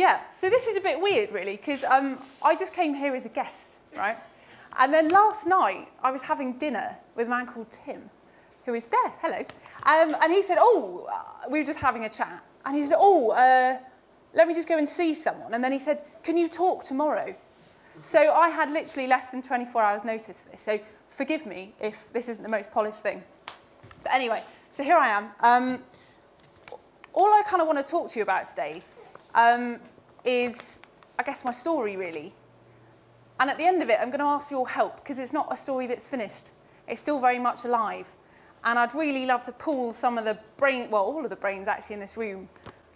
Yeah, so this is a bit weird, really, because um, I just came here as a guest, right? And then last night, I was having dinner with a man called Tim, who is there, hello. Um, and he said, oh, we were just having a chat. And he said, oh, uh, let me just go and see someone. And then he said, can you talk tomorrow? So I had literally less than 24 hours notice for this. So forgive me if this isn't the most polished thing. But anyway, so here I am. Um, all I kind of want to talk to you about today um, is, I guess, my story, really. And at the end of it, I'm going to ask for your help because it's not a story that's finished. It's still very much alive. And I'd really love to pull some of the brain, well, all of the brains actually in this room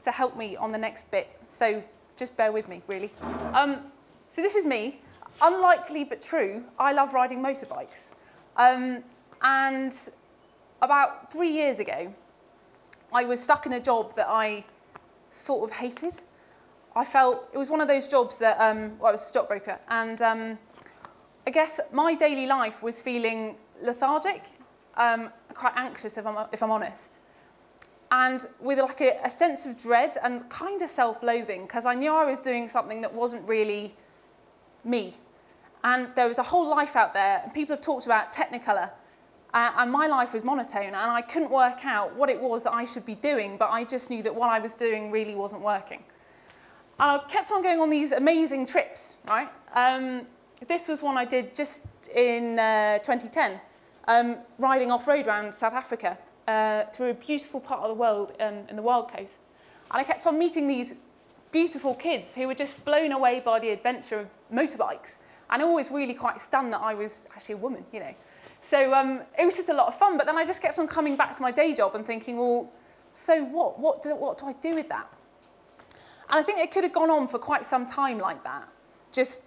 to help me on the next bit. So just bear with me, really. Um, so this is me. Unlikely but true, I love riding motorbikes. Um, and about three years ago, I was stuck in a job that I sort of hated. I felt it was one of those jobs that um, well, I was a stockbroker, and um, I guess my daily life was feeling lethargic, um, quite anxious if I'm, if I'm honest, and with like a, a sense of dread and kind of self-loathing because I knew I was doing something that wasn't really me. And there was a whole life out there, and people have talked about Technicolor, uh, and my life was monotone, and I couldn't work out what it was that I should be doing, but I just knew that what I was doing really wasn't working. And I kept on going on these amazing trips, right? Um, this was one I did just in uh, 2010, um, riding off-road around South Africa uh, through a beautiful part of the world um, in the Wild Coast. And I kept on meeting these beautiful kids who were just blown away by the adventure of motorbikes and always really quite stunned that I was actually a woman, you know. So um, it was just a lot of fun, but then I just kept on coming back to my day job and thinking, well, so what? What do, what do I do with that? And I think it could have gone on for quite some time like that, just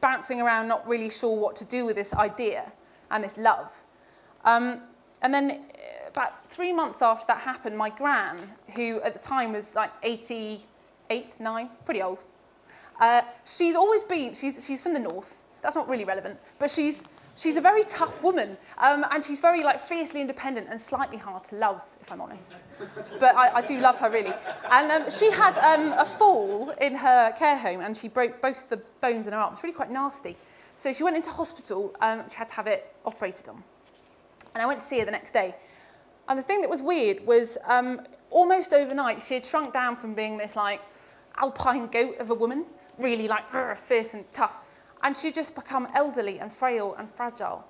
bouncing around, not really sure what to do with this idea and this love. Um, and then uh, about three months after that happened, my gran, who at the time was like 88, 9, pretty old, uh, she's always been, she's, she's from the north, that's not really relevant, but she's, she's a very tough woman, um, and she's very like fiercely independent and slightly hard to love, if I'm honest. But I, I do love her really. And um, she had um, a fall in her care home, and she broke both the bones in her arm. It's really quite nasty. So she went into hospital, um, she had to have it operated on. And I went to see her the next day. And the thing that was weird was um, almost overnight, she had shrunk down from being this like alpine goat of a woman really like fierce and tough. And she'd just become elderly and frail and fragile.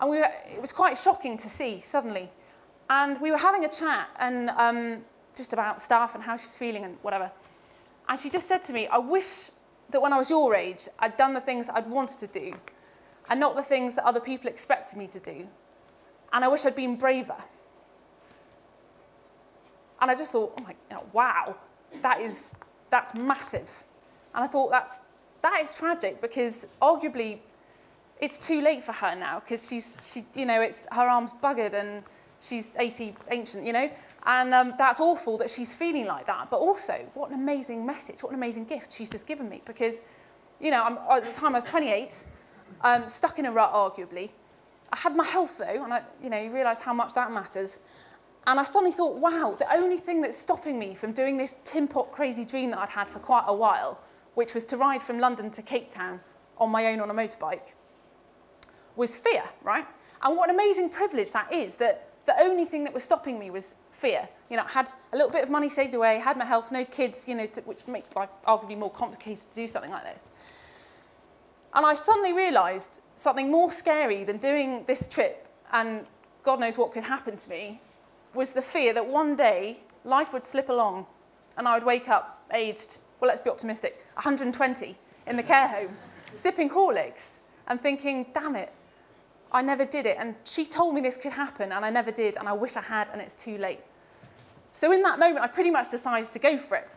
And we were, it was quite shocking to see suddenly. And we were having a chat and um, just about staff and how she's feeling and whatever. And she just said to me, I wish that when I was your age, I'd done the things I'd wanted to do and not the things that other people expected me to do. And I wish I'd been braver. And I just thought, oh my, wow, that is, that's massive. And I thought that's, that is tragic because arguably it's too late for her now because she's, she, you know, it's, her arm's buggered and she's 80 ancient, you know. And um, that's awful that she's feeling like that. But also, what an amazing message, what an amazing gift she's just given me. Because, you know, I'm, at the time I was 28, um, stuck in a rut, arguably. I had my health, though, and I, you know, you realise how much that matters. And I suddenly thought, wow, the only thing that's stopping me from doing this tin pot crazy dream that I'd had for quite a while which was to ride from London to Cape Town on my own on a motorbike, was fear, right? And what an amazing privilege that is, that the only thing that was stopping me was fear. You know, I had a little bit of money saved away, had my health, no kids, you know, which makes life arguably more complicated to do something like this. And I suddenly realised something more scary than doing this trip and God knows what could happen to me was the fear that one day life would slip along and I would wake up aged well, let's be optimistic, 120 in the care home, sipping Horlicks and thinking, damn it, I never did it. And she told me this could happen and I never did and I wish I had and it's too late. So in that moment, I pretty much decided to go for it.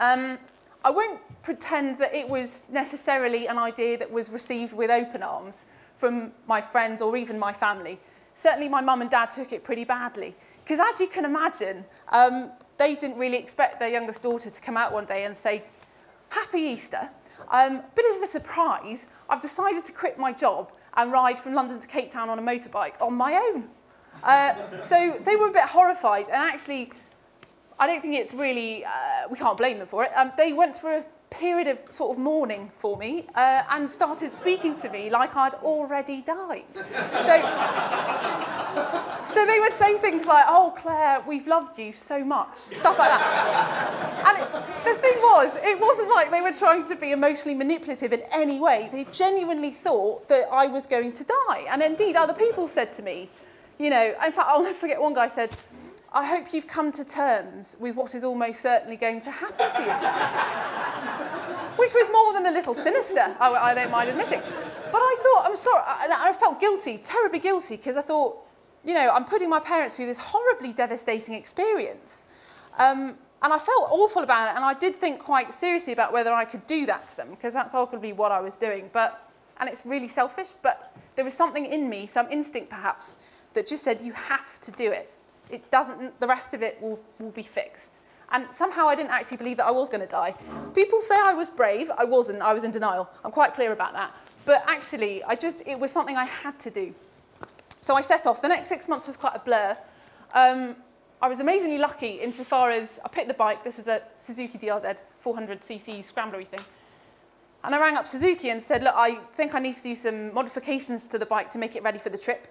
Um, I won't pretend that it was necessarily an idea that was received with open arms from my friends or even my family. Certainly my mum and dad took it pretty badly. Because as you can imagine, um, they didn't really expect their youngest daughter to come out one day and say, Happy Easter. Um, bit of a surprise, I've decided to quit my job and ride from London to Cape Town on a motorbike on my own. Uh, so they were a bit horrified, and actually, I don't think it's really uh, we can't blame them for it. Um, they went through a period of sort of mourning for me uh, and started speaking to me like I'd already died. So, so they would say things like, oh, Claire, we've loved you so much, stuff like that. And it, the thing was, it wasn't like they were trying to be emotionally manipulative in any way. They genuinely thought that I was going to die. And indeed, other people said to me, you know, in fact, I'll never forget one guy said, I hope you've come to terms with what is almost certainly going to happen to you. Which was more than a little sinister, I, I don't mind admitting. But I thought, I'm sorry, I, I felt guilty, terribly guilty, because I thought, you know, I'm putting my parents through this horribly devastating experience. Um, and I felt awful about it, and I did think quite seriously about whether I could do that to them, because that's arguably what I was doing. But, and it's really selfish, but there was something in me, some instinct perhaps, that just said, you have to do it. It doesn't, the rest of it will, will be fixed. And somehow I didn't actually believe that I was going to die. People say I was brave. I wasn't. I was in denial. I'm quite clear about that. But actually, I just, it was something I had to do. So I set off. The next six months was quite a blur. Um, I was amazingly lucky insofar as I picked the bike. This is a Suzuki DRZ 400cc scramblery thing. And I rang up Suzuki and said, look, I think I need to do some modifications to the bike to make it ready for the trip.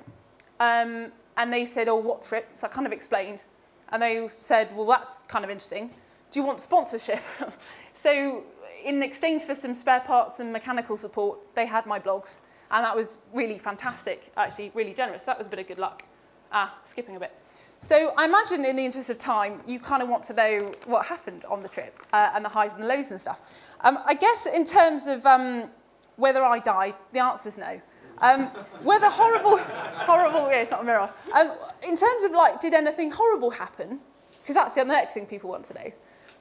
Um, and they said, oh, what trip? So I kind of explained. And they said, well, that's kind of interesting. Do you want sponsorship? so in exchange for some spare parts and mechanical support, they had my blogs. And that was really fantastic, actually, really generous. That was a bit of good luck. Ah, skipping a bit. So I imagine in the interest of time, you kind of want to know what happened on the trip uh, and the highs and the lows and stuff. Um, I guess in terms of um, whether I died, the answer is no. Um, whether horrible, horrible, yeah, it's not a mirage. Um, in terms of like, did anything horrible happen? Because that's the next thing people want to know.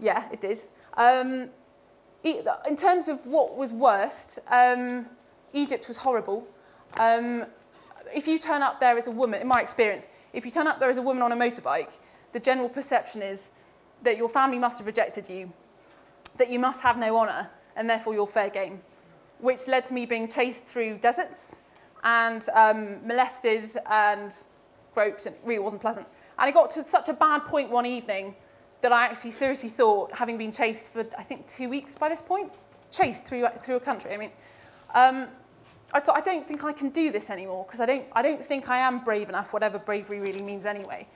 Yeah, it did. Um, in terms of what was worst, um, Egypt was horrible. Um, if you turn up there as a woman, in my experience, if you turn up there as a woman on a motorbike, the general perception is that your family must have rejected you, that you must have no honour, and therefore you're fair game, which led to me being chased through deserts, and um, molested and groped, and it really wasn't pleasant. And it got to such a bad point one evening that I actually seriously thought, having been chased for, I think, two weeks by this point, chased through, through a country, I mean, um, I thought, I don't think I can do this anymore because I don't, I don't think I am brave enough, whatever bravery really means anyway.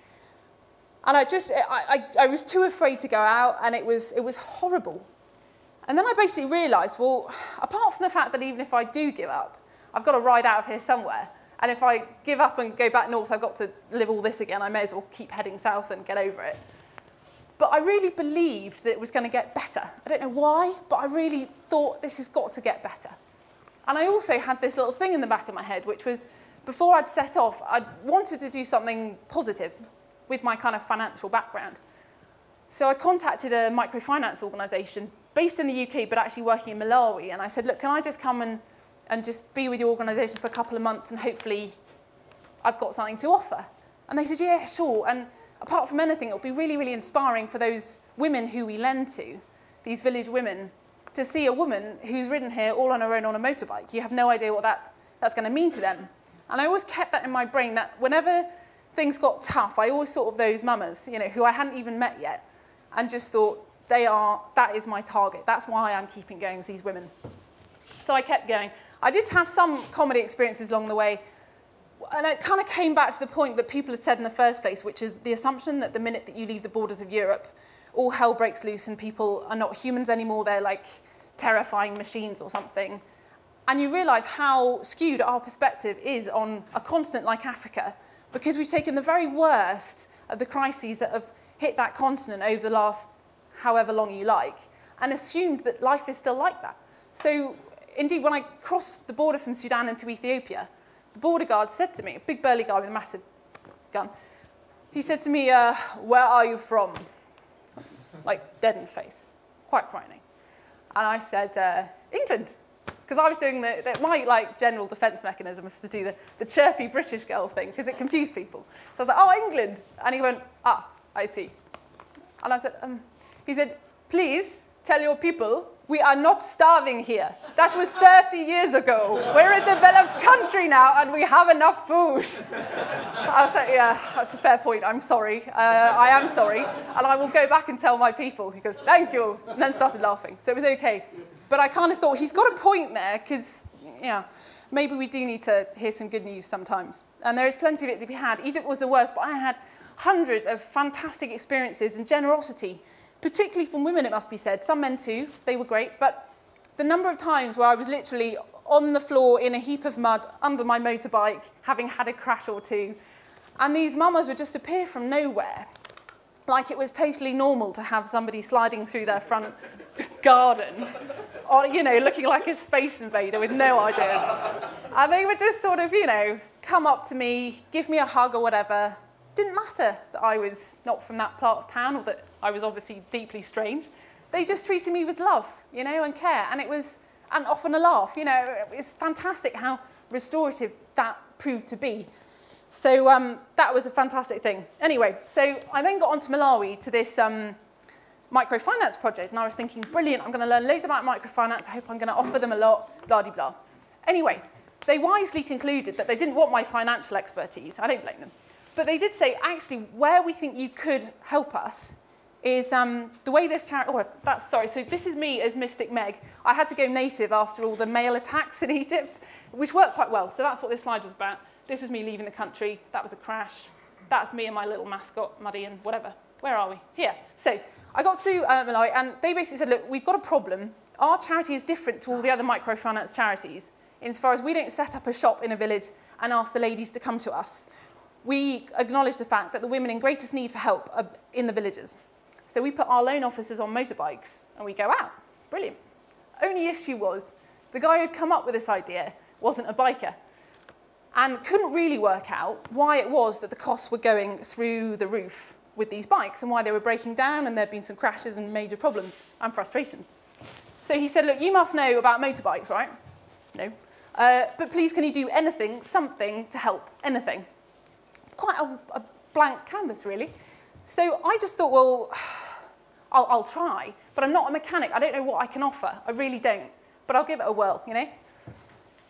And I just, I, I, I was too afraid to go out and it was, it was horrible. And then I basically realised, well, apart from the fact that even if I do give up, I've got to ride out of here somewhere. And if I give up and go back north, I've got to live all this again. I may as well keep heading south and get over it. But I really believed that it was going to get better. I don't know why, but I really thought this has got to get better. And I also had this little thing in the back of my head, which was before I'd set off, I wanted to do something positive with my kind of financial background. So I contacted a microfinance organisation based in the UK, but actually working in Malawi. And I said, look, can I just come and, and just be with your organisation for a couple of months and hopefully I've got something to offer? And they said, yeah, sure. And apart from anything, it'll be really, really inspiring for those women who we lend to, these village women to see a woman who's ridden here all on her own on a motorbike. You have no idea what that, that's going to mean to them. And I always kept that in my brain that whenever things got tough, I always thought of those mamas, you know, who I hadn't even met yet, and just thought, they are, that is my target. That's why I'm keeping going with these women. So I kept going. I did have some comedy experiences along the way, and it kind of came back to the point that people had said in the first place, which is the assumption that the minute that you leave the borders of Europe, all hell breaks loose and people are not humans anymore, they're like terrifying machines or something. And you realise how skewed our perspective is on a continent like Africa, because we've taken the very worst of the crises that have hit that continent over the last however long you like, and assumed that life is still like that. So indeed, when I crossed the border from Sudan into Ethiopia, the border guard said to me, a big burly guy with a massive gun, he said to me, uh, where are you from? Like, dead in the face. Quite frightening. And I said, uh, England. Because I was doing the, the, my like general defence mechanism was to do the, the chirpy British girl thing because it confused people. So I was like, oh, England. And he went, ah, I see. And I said, um, he said, please tell your people We are not starving here. That was 30 years ago. We're a developed country now and we have enough food. I was like, yeah, that's a fair point. I'm sorry. Uh, I am sorry. And I will go back and tell my people. He goes, thank you. And then started laughing. So it was okay. But I kind of thought he's got a point there because, yeah, maybe we do need to hear some good news sometimes. And there is plenty of it to be had. Egypt was the worst, but I had hundreds of fantastic experiences and generosity, particularly from women, it must be said. Some men too, they were great. But the number of times where I was literally on the floor in a heap of mud under my motorbike, having had a crash or two, and these mamas would just appear from nowhere, like it was totally normal to have somebody sliding through their front garden, or, you know, looking like a space invader with no idea. And they would just sort of, you know, come up to me, give me a hug or whatever, didn't matter that I was not from that part of town or that I was obviously deeply strange. They just treated me with love, you know, and care. And it was, and often a laugh, you know, it's fantastic how restorative that proved to be. So um, that was a fantastic thing. Anyway, so I then got on to Malawi to this um, microfinance project, and I was thinking, brilliant, I'm going to learn loads about microfinance. I hope I'm going to offer them a lot, blah, blah, blah. Anyway, they wisely concluded that they didn't want my financial expertise. I don't blame them. But they did say, actually, where we think you could help us is um, the way this charity, oh, that's, sorry, so this is me as Mystic Meg. I had to go native after all the male attacks in Egypt, which worked quite well. So that's what this slide was about. This was me leaving the country. That was a crash. That's me and my little mascot, Muddy and whatever. Where are we? Here. So I got to uh, and they basically said, look, we've got a problem. Our charity is different to all the other microfinance charities insofar as we don't set up a shop in a village and ask the ladies to come to us we acknowledge the fact that the women in greatest need for help are in the villages. So we put our loan officers on motorbikes and we go out. Brilliant. Only issue was the guy who'd come up with this idea wasn't a biker and couldn't really work out why it was that the costs were going through the roof with these bikes and why they were breaking down and there'd been some crashes and major problems and frustrations. So he said, look, you must know about motorbikes, right? No. Uh, but please can you do anything, something to help, anything? Quite a, a blank canvas, really. So I just thought, well, I'll, I'll try, but I'm not a mechanic. I don't know what I can offer. I really don't. But I'll give it a whirl, you know?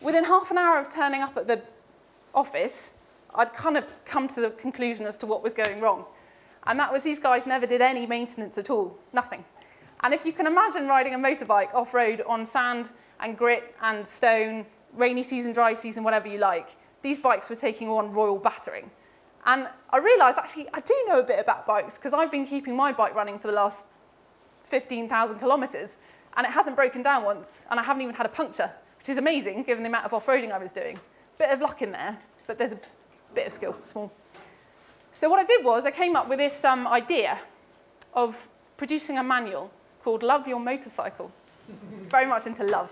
Within half an hour of turning up at the office, I'd kind of come to the conclusion as to what was going wrong. And that was these guys never did any maintenance at all, nothing. And if you can imagine riding a motorbike off-road on sand and grit and stone, rainy season, dry season, whatever you like, these bikes were taking on royal battering. And I realised actually I do know a bit about bikes because I've been keeping my bike running for the last 15,000 kilometres and it hasn't broken down once and I haven't even had a puncture, which is amazing given the amount of off-roading I was doing. Bit of luck in there, but there's a bit of skill, small. So what I did was I came up with this um, idea of producing a manual called Love Your Motorcycle. Very much into love.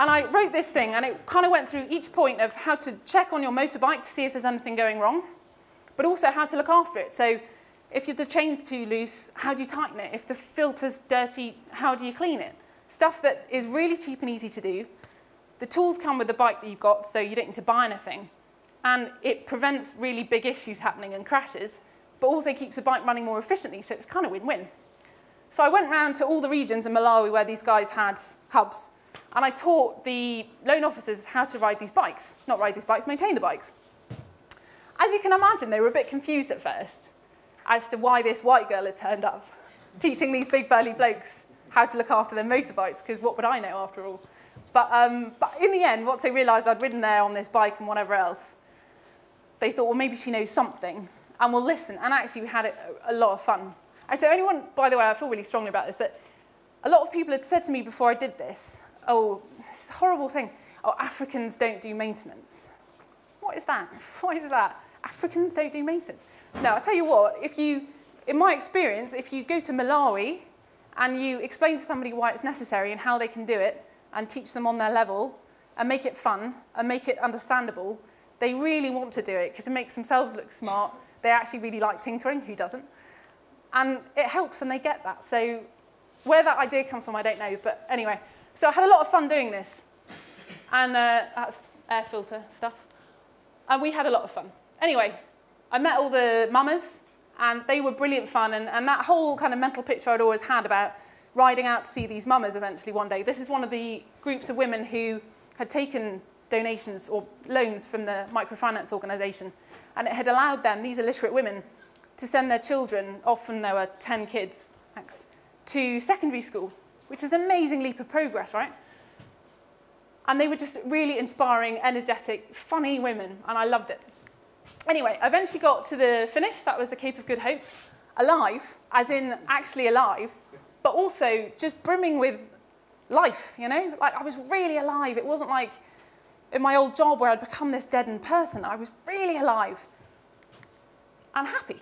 And I wrote this thing, and it kind of went through each point of how to check on your motorbike to see if there's anything going wrong, but also how to look after it. So if the chain's too loose, how do you tighten it? If the filter's dirty, how do you clean it? Stuff that is really cheap and easy to do. The tools come with the bike that you've got, so you don't need to buy anything. And it prevents really big issues happening and crashes, but also keeps the bike running more efficiently, so it's kind of win-win. So I went around to all the regions in Malawi where these guys had hubs, and I taught the loan officers how to ride these bikes. Not ride these bikes, maintain the bikes. As you can imagine, they were a bit confused at first as to why this white girl had turned up, teaching these big burly blokes how to look after their motorbikes, because what would I know after all? But, um, but in the end, once they realised I'd ridden there on this bike and whatever else, they thought, well, maybe she knows something, and we'll listen. And actually, we had a, a lot of fun. And so anyone, by the way, I feel really strongly about this, that a lot of people had said to me before I did this, oh, this horrible thing. Oh, Africans don't do maintenance. What is that? What is that? Africans don't do maintenance. No, I tell you what, if you, in my experience, if you go to Malawi and you explain to somebody why it's necessary and how they can do it and teach them on their level and make it fun and make it understandable, they really want to do it because it makes themselves look smart. They actually really like tinkering, who doesn't? And it helps and they get that. So where that idea comes from, I don't know. But anyway, so I had a lot of fun doing this. And uh, that's air filter stuff. And we had a lot of fun. Anyway, I met all the mamas, and they were brilliant fun. And, and that whole kind of mental picture I'd always had about riding out to see these mummers eventually one day. This is one of the groups of women who had taken donations or loans from the microfinance organisation, and it had allowed them, these illiterate women, to send their children, often there were 10 kids, thanks, to secondary school, which is an amazing leap of progress, right? And they were just really inspiring, energetic, funny women, and I loved it. Anyway, I eventually got to the finish, that was the Cape of Good Hope, alive, as in actually alive, but also just brimming with life, you know? Like I was really alive. It wasn't like in my old job where I'd become this deadened person. I was really alive and happy.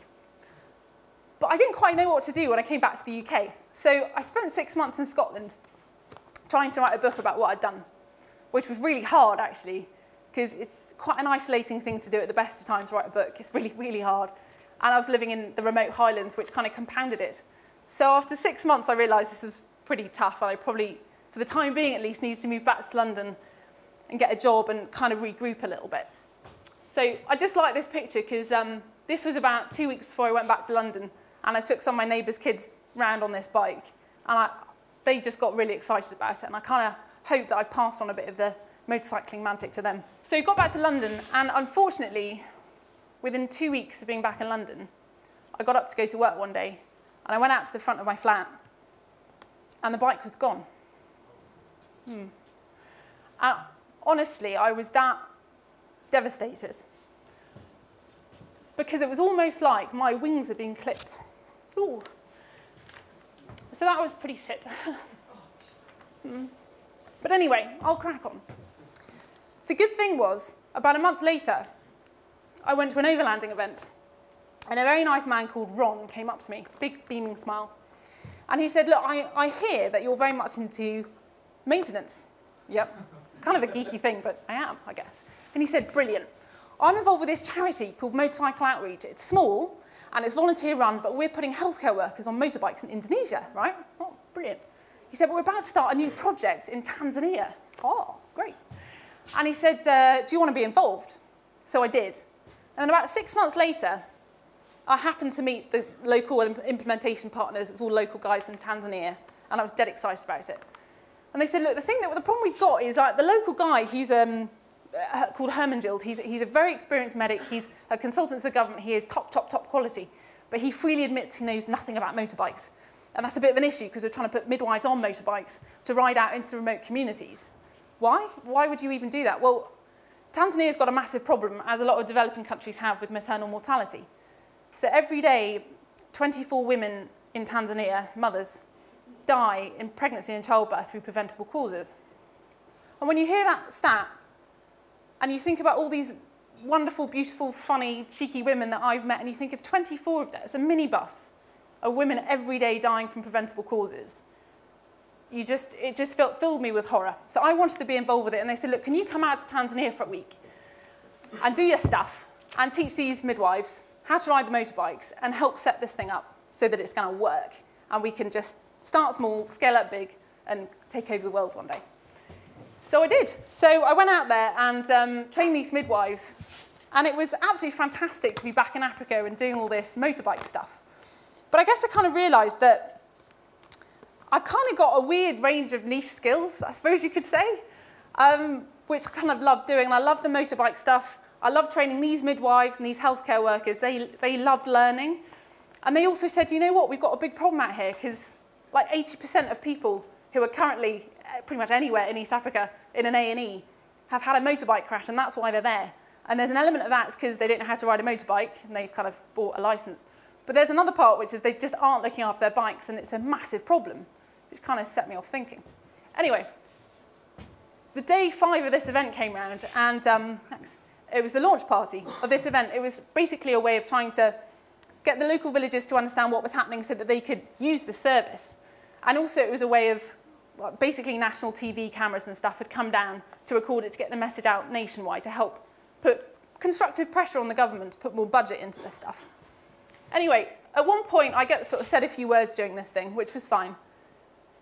But I didn't quite know what to do when I came back to the UK. So I spent six months in Scotland trying to write a book about what I'd done, which was really hard actually, because it's quite an isolating thing to do at the best of times, write a book. It's really, really hard. And I was living in the remote highlands, which kind of compounded it. So after six months, I realized this was pretty tough, and I probably, for the time being at least, needed to move back to London and get a job and kind of regroup a little bit. So I just like this picture because um, this was about two weeks before I went back to London, and I took some of my neighbours' kids round on this bike, and I, they just got really excited about it, and I kind of hope that I've passed on a bit of the motorcycling magic to them. So we got back to London, and unfortunately, within two weeks of being back in London, I got up to go to work one day, and I went out to the front of my flat, and the bike was gone. Hmm. And honestly, I was that devastated because it was almost like my wings had been clipped. Ooh. So that was pretty shit. hmm. But anyway, I'll crack on. The good thing was, about a month later, I went to an overlanding event, and a very nice man called Ron came up to me, big beaming smile. And he said, look, I, I hear that you're very much into maintenance. Yep, kind of a geeky thing, but I am, I guess. And he said, brilliant. I'm involved with this charity called Motorcycle Outreach. It's small and it's volunteer run, but we're putting healthcare workers on motorbikes in Indonesia, right? Oh, brilliant. He said, but we're about to start a new project in Tanzania. Oh, great. And he said, uh, do you want to be involved? So I did. And about six months later, I happened to meet the local implementation partners. It's all local guys in Tanzania. And I was dead excited about it. And they said, look, the thing that the problem we've got is like the local guy, he's um, uh, called Hermangild. He's, he's a very experienced medic. He's a consultant to the government. He is top, top, top quality. But he freely admits he knows nothing about motorbikes. And that's a bit of an issue because we're trying to put midwives on motorbikes to ride out into the remote communities. Why? Why would you even do that? Well, Tanzania's got a massive problem, as a lot of developing countries have, with maternal mortality. So every day, 24 women in Tanzania, mothers, die in pregnancy and childbirth through preventable causes. And when you hear that stat, and you think about all these wonderful, beautiful, funny, cheeky women that I've met, and you think of 24 of that, it's a minibus of women every day dying from preventable causes. You just, it just felt, filled me with horror. So I wanted to be involved with it, and they said, look, can you come out to Tanzania for a week and do your stuff and teach these midwives how to ride the motorbikes and help set this thing up so that it's going to work and we can just start small, scale up big, and take over the world one day. So I did. So I went out there and um, trained these midwives. And it was absolutely fantastic to be back in Africa and doing all this motorbike stuff. But I guess I kind of realised that I kind of got a weird range of niche skills, I suppose you could say, um, which I kind of love doing. And I love the motorbike stuff. I love training these midwives and these healthcare workers. They, they loved learning. And they also said, you know what, we've got a big problem out here because like 80% of people who are currently pretty much anywhere in East Africa in an A&E have had a motorbike crash and that's why they're there. And there's an element of that because they don't know how to ride a motorbike and they've kind of bought a license. But there's another part which is they just aren't looking after their bikes and it's a massive problem, which kind of set me off thinking. Anyway, the day five of this event came round and um, it was the launch party of this event. It was basically a way of trying to get the local villagers to understand what was happening so that they could use the service. And also it was a way of, basically national TV cameras and stuff had come down to record it to get the message out nationwide to help put constructive pressure on the government to put more budget into this stuff. Anyway, at one point I get sort of said a few words during this thing, which was fine.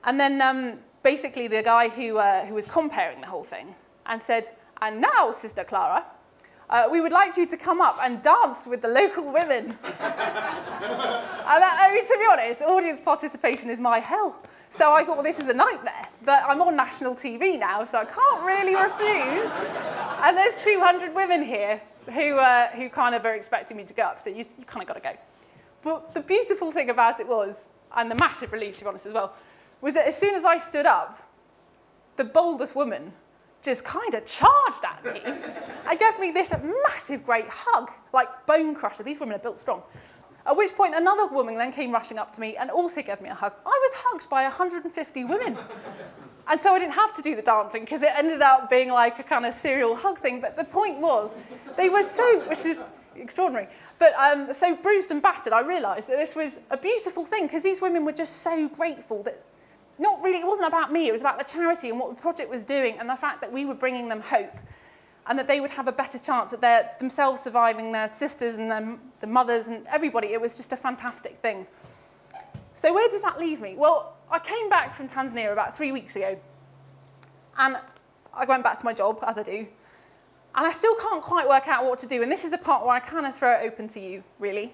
And then um, basically the guy who, uh, who was comparing the whole thing and said, and now, Sister Clara, Uh, we would like you to come up and dance with the local women. and that, I mean, to be honest, audience participation is my hell. So I thought, well, this is a nightmare. But I'm on national TV now, so I can't really refuse. and there's 200 women here who, uh, who kind of are expecting me to go up, so you, you kind of got to go. But the beautiful thing about it was, and the massive relief, to be honest, as well, was that as soon as I stood up, the boldest woman just kind of charged at me and gave me this massive, great hug, like bone crusher. These women are built strong. At which point, another woman then came rushing up to me and also gave me a hug. I was hugged by 150 women. And so I didn't have to do the dancing because it ended up being like a kind of serial hug thing. But the point was, they were so, which is extraordinary. But um, so bruised and battered, I realised that this was a beautiful thing because these women were just so grateful that not really, it wasn't about me, it was about the charity and what the project was doing and the fact that we were bringing them hope and that they would have a better chance at their, themselves surviving their sisters and their, the mothers and everybody. It was just a fantastic thing. So where does that leave me? Well, I came back from Tanzania about three weeks ago and I went back to my job, as I do, and I still can't quite work out what to do. And this is the part where I kind of throw it open to you, really.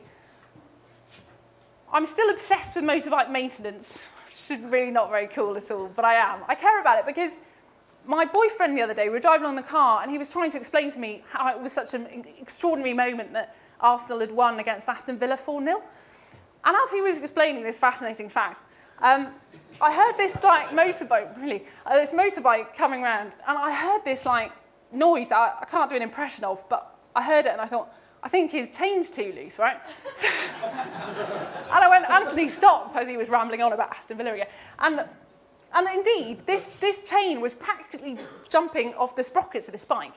I'm still obsessed with motorbike maintenance really not very cool at all, but I am. I care about it because my boyfriend the other day, we were driving along the car and he was trying to explain to me how it was such an extraordinary moment that Arsenal had won against Aston Villa 4-0. And as he was explaining this fascinating fact, um, I heard this like motorbike, really, uh, this motorbike coming around, and I heard this like noise I, I can't do an impression of, but I heard it and I thought, I think his chain's too loose, right? and I went, Anthony, stop, as he was rambling on about Aston Villa again. And, and indeed, this, this chain was practically jumping off the sprockets of this bike.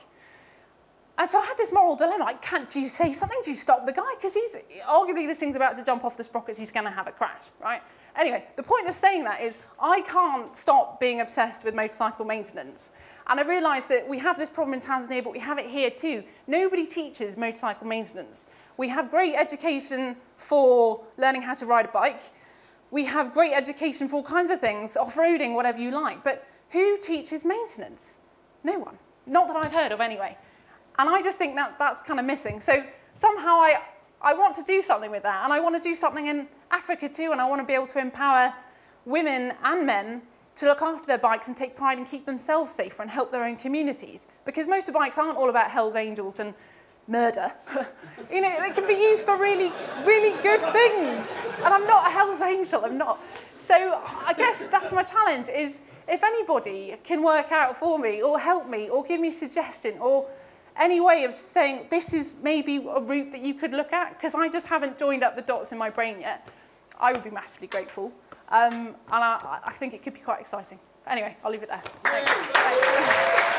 And so I had this moral dilemma, like, can't do you say something? Do you stop the guy? Because he's, arguably this thing's about to jump off the sprockets, he's gonna have a crash, right? Anyway, the point of saying that is I can't stop being obsessed with motorcycle maintenance. And I realised that we have this problem in Tanzania, but we have it here too. Nobody teaches motorcycle maintenance. We have great education for learning how to ride a bike. We have great education for all kinds of things, off-roading, whatever you like. But who teaches maintenance? No one. Not that I've heard of anyway. And I just think that that's kind of missing. So somehow I, I want to do something with that. And I want to do something in Africa too. And I want to be able to empower women and men to look after their bikes and take pride and keep themselves safer and help their own communities. Because motorbikes aren't all about Hell's Angels and murder. you know, they can be used for really, really good things. And I'm not a Hell's Angel, I'm not. So I guess that's my challenge is if anybody can work out for me or help me or give me a suggestion or any way of saying this is maybe a route that you could look at, because I just haven't joined up the dots in my brain yet, I would be massively grateful. Um, and I, I think it could be quite exciting. But anyway, I'll leave it there. Thanks. Thanks.